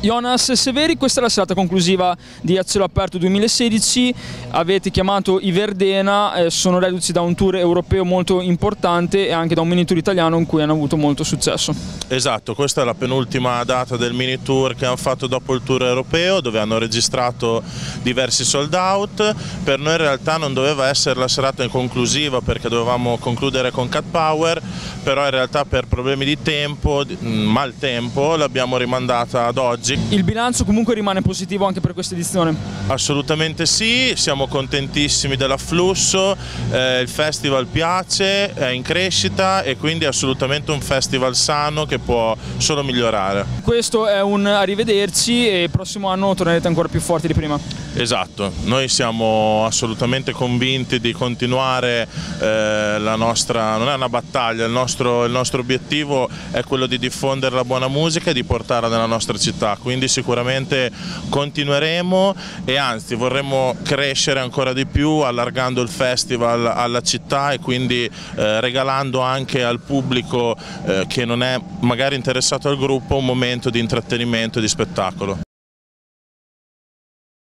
Jonas Severi, questa è la serata conclusiva di A Aperto 2016, avete chiamato i Verdena, eh, sono reduci da un tour europeo molto importante e anche da un mini tour italiano in cui hanno avuto molto successo. Esatto, questa è la penultima data del mini tour che hanno fatto dopo il tour europeo dove hanno registrato diversi sold out, per noi in realtà non doveva essere la serata conclusiva perché dovevamo concludere con Cat Power, però in realtà per problemi di tempo, mal tempo, l'abbiamo rimandata ad oggi il bilancio comunque rimane positivo anche per questa edizione? Assolutamente sì, siamo contentissimi dell'afflusso, eh, il festival piace, è in crescita e quindi è assolutamente un festival sano che può solo migliorare. Questo è un arrivederci e il prossimo anno tornerete ancora più forti di prima. Esatto, noi siamo assolutamente convinti di continuare eh, la nostra, non è una battaglia, il nostro, il nostro obiettivo è quello di diffondere la buona musica e di portarla nella nostra quindi sicuramente continueremo e anzi vorremmo crescere ancora di più allargando il festival alla città e quindi eh, regalando anche al pubblico eh, che non è magari interessato al gruppo un momento di intrattenimento e di spettacolo.